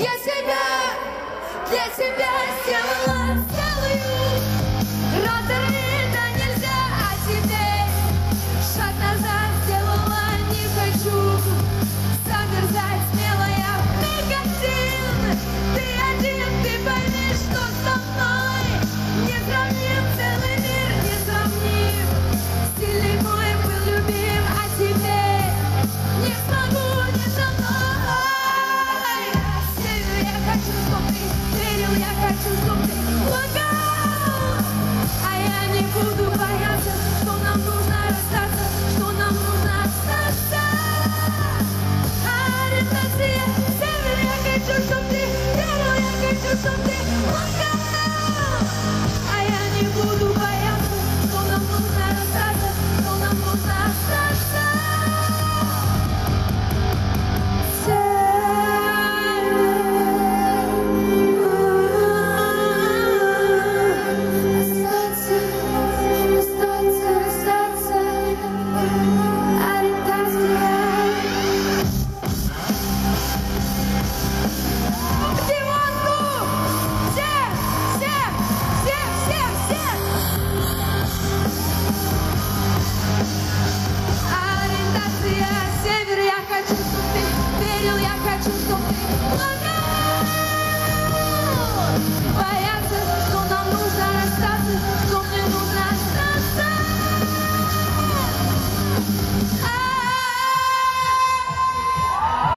Я себя для тебя сделала jak ja cię zdobyłem.